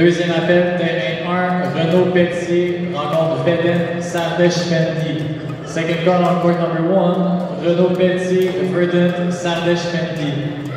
Deuxième appel, terrain 1, Renaud Pelletier rencontre Veden Sardesh-Mendy. Second call on court number 1, Renaud Pelletier, Verdun Sardesh-Mendy.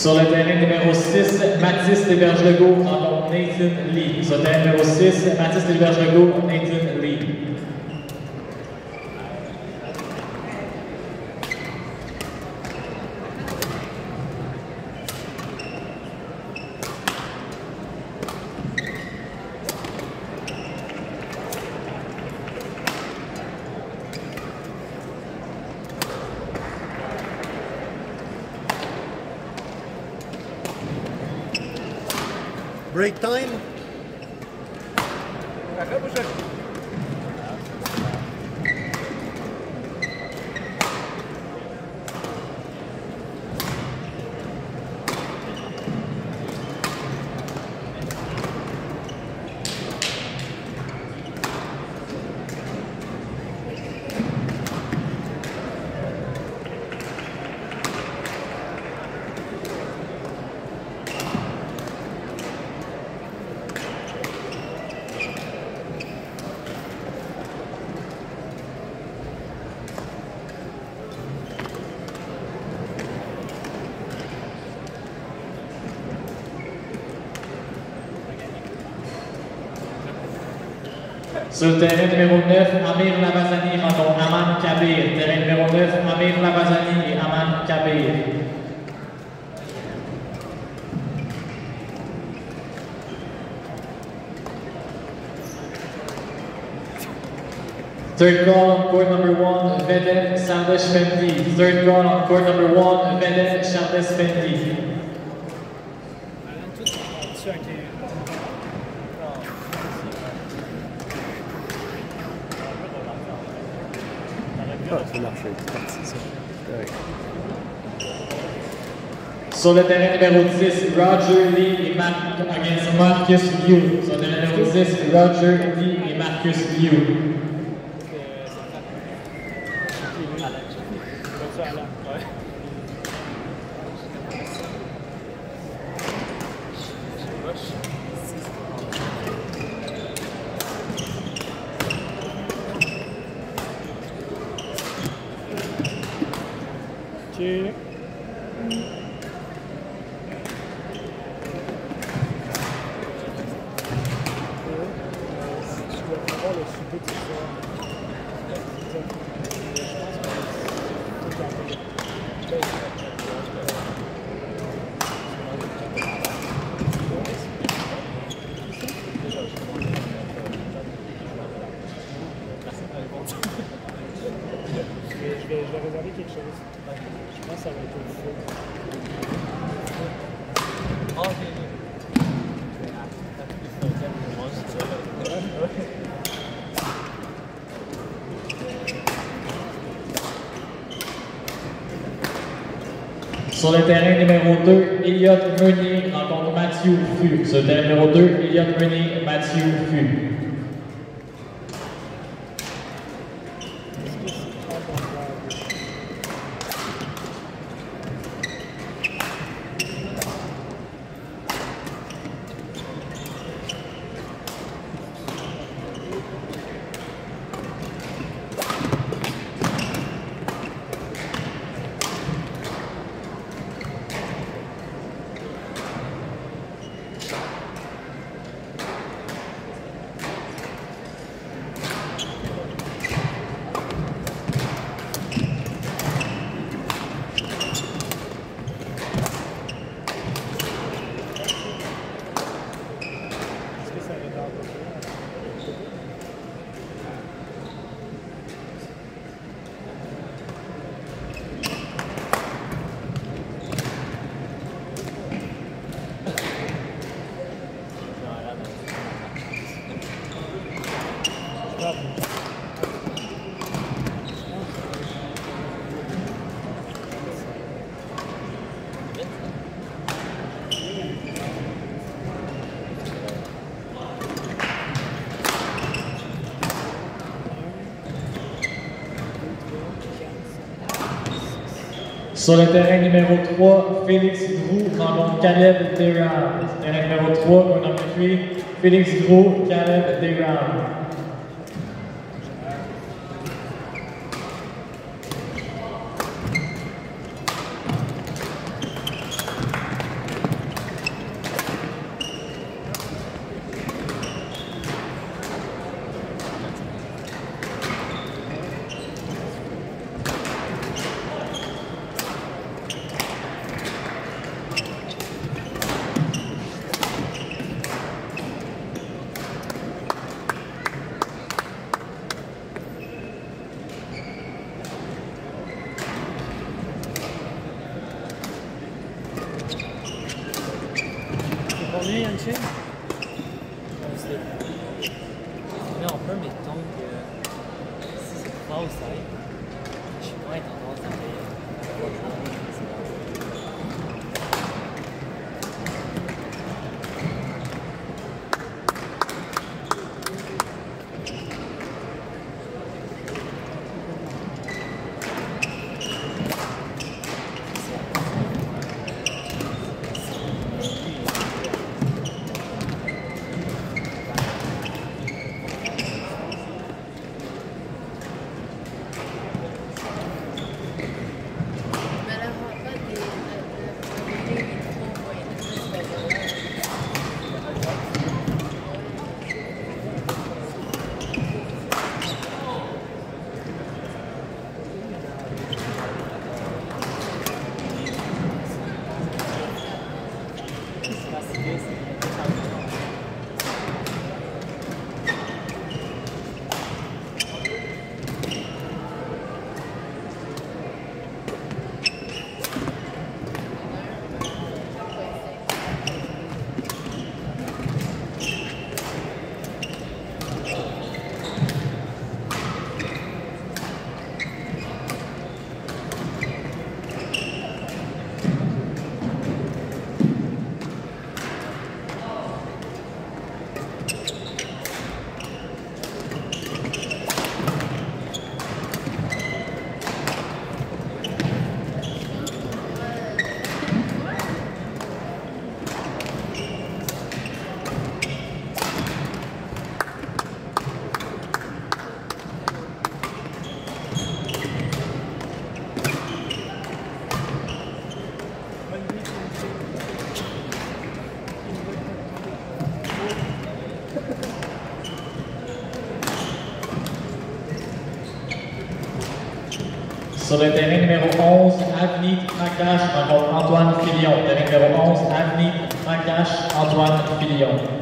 Sur le terrain numéro 6, Mathis rencontre Nathan Lee. Sur le terrain numéro 6, Mathis Desberges-Legault, Nathan Break time. Sur le terrain numéro 9, Amir Lavazani Aman Kabir. Terrain numéro 9, Amir Lavazani Aman Kabir. Third call on court number one, Veden Sandesh Fendi. Third call on court number one, Veden Sandesh Fendi. Correct. Sur le terrain numéro 10, Roger Lee et Marcus Liu. Sur le terrain numéro 10, Roger Lee et Marcus Liu. Sur le terrain numéro 2, Elliot Meunier rencontre Mathieu Fu. Sur le terrain numéro 2, Elliot Meunier, Mathieu Fu. Sur le terrain numéro 3, Félix Grou rencontre Caleb Deram. Terrain numéro 3, au number 3, Félix Grou, Caleb Deram. Sur le terrain numéro 11, Avni Nakash rencontre Antoine Filion. Terrain numéro 11, Avni Nakash, Antoine Filion.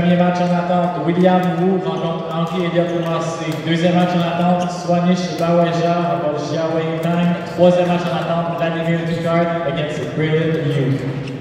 Premier match en attente, William Wu rencontre Henri Elliott Bourassi. Deuxième match en attente, Swanish Baweja rencontre Xiaowei Tang. Troisième match en attente, Vladimir Dugard against Brilliant Yu.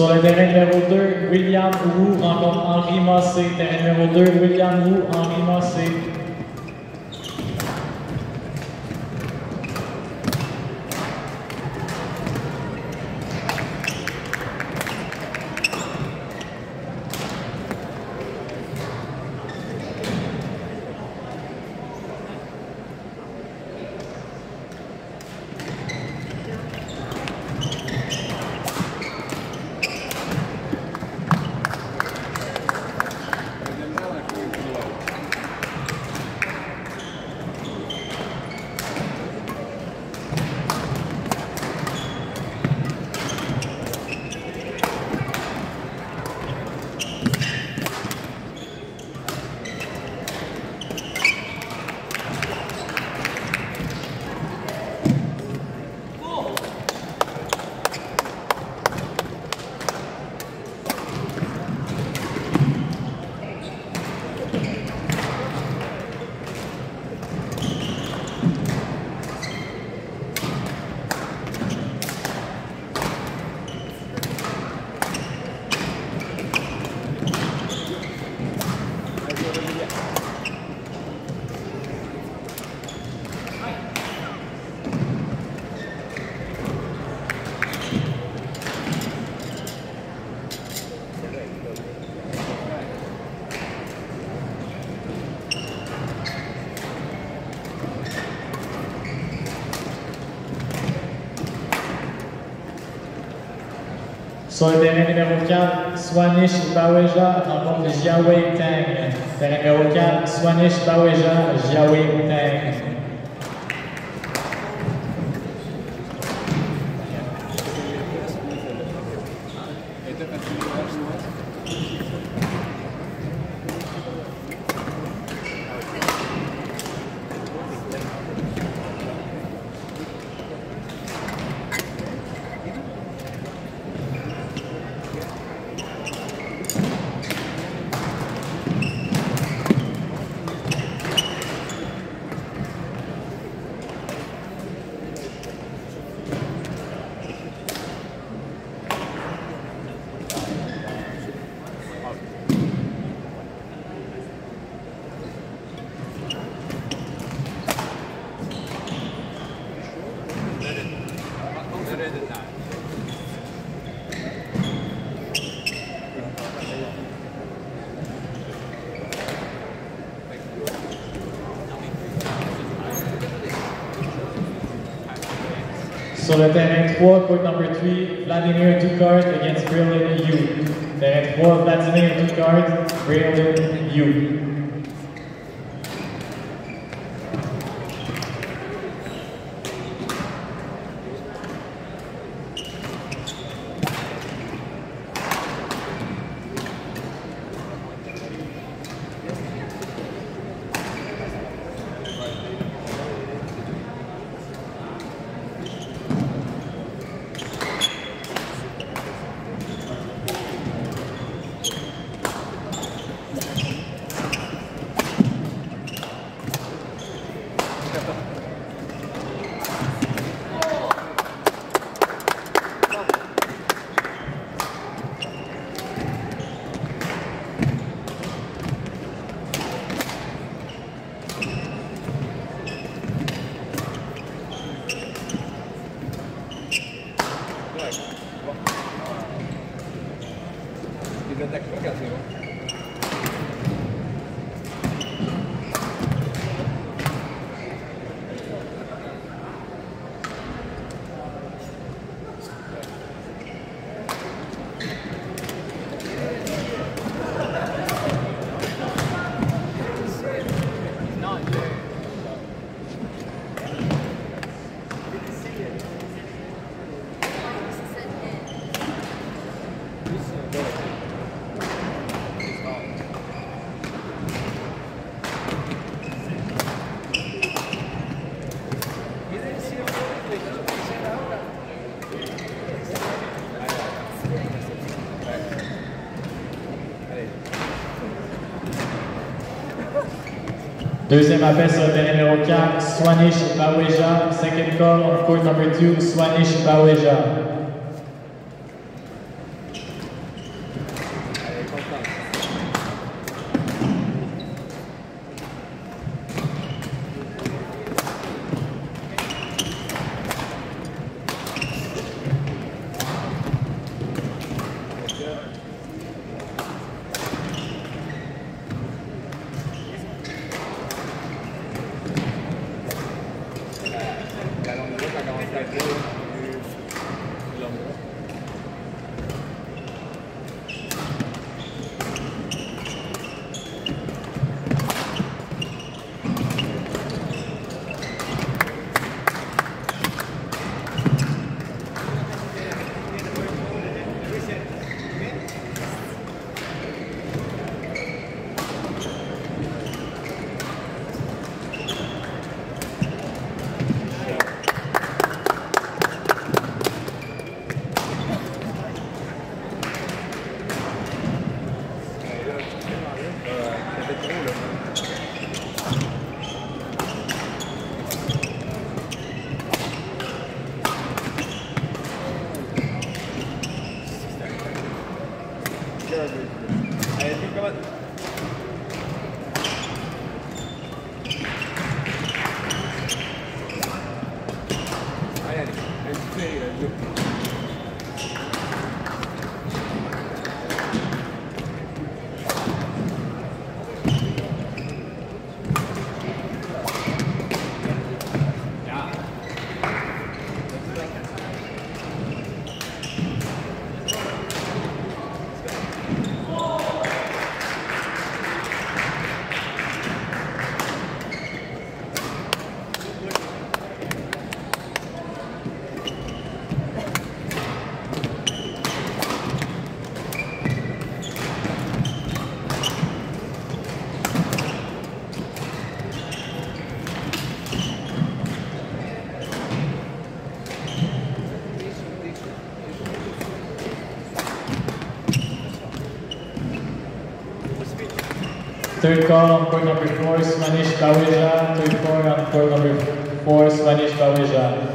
Sur le terrain numéro 2, William Roux rencontre Henri Massé. Terrain numéro 2, William Roux, Henri Massé. Sur terrain numéro 4, Swanish Baweja rencontre Jiawei Tang. Terrain numéro 4, Swanish Baweja, Jiawei Tang. Sur le terrain 3, court number 3, Vladimir Dukart against Braylon Yu. Terrain 3, Vladimir Dukart, Braylon Yu. Deuxième appel sur le terrain numéro 4, Swanish Baweja. Second call court number 2, Swanish Baweja. Gracias. Third call on court number four, Swanish Baweja. Third call on court number four, Swanish Baweja.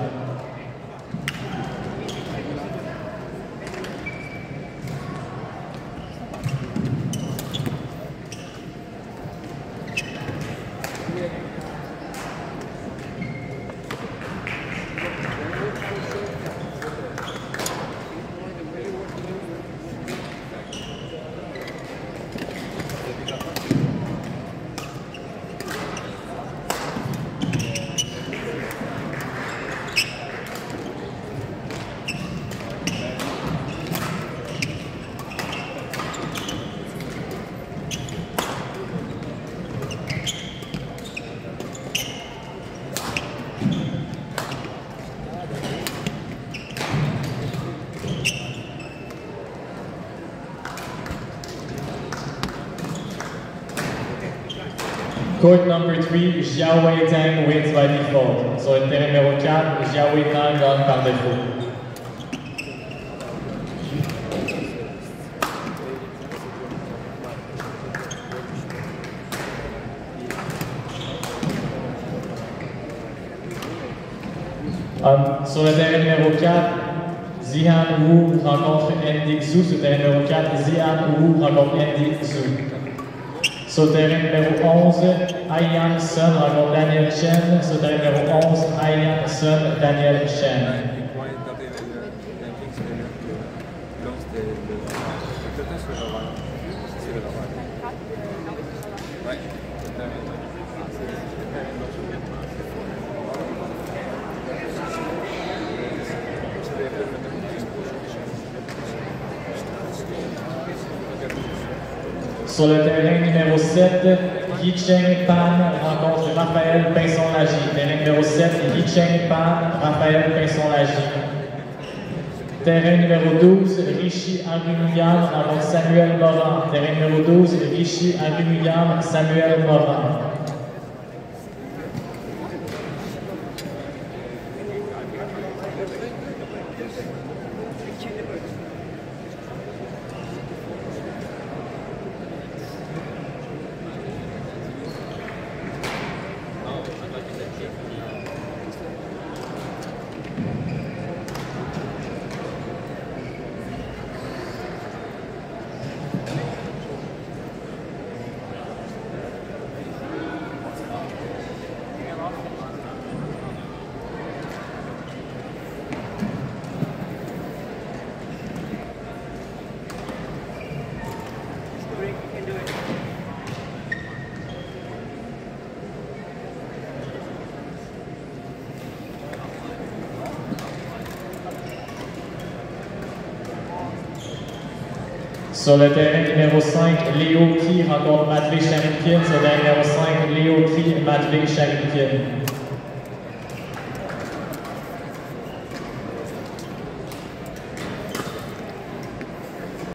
Court number three, Xiao Wei Tang wins by default. Sur le terrain numéro 4, Xiao Wei Tang gagne par défaut. Um, sur le terrain numéro 4, Zihan Wu rencontre Andy Xu. Sur le terrain numéro 4, Zihan Wu rencontre Andy Xu. Sur terrain numéro 11, Ayan Sun rencontre Daniel Chen. Sur terrain numéro 11, Ayan Sun, Daniel Chen. Les Sur le terrain numéro 7, Yicheng Pan rencontre Raphaël Pinson-Lagy. Terrain numéro 7, Yicheng Pan, Raphaël Pinson-Lagy. Terrain numéro 12, Rishi Arumuyam rencontre Samuel Morin. Terrain numéro 12, Rishi Arumuyam, Samuel Morin. Sur le terrain numéro 5, Léo Ki rencontre Madeleine Charimkin. Sur le terrain numéro 5, Léo Ki, Madeleine Charimkin.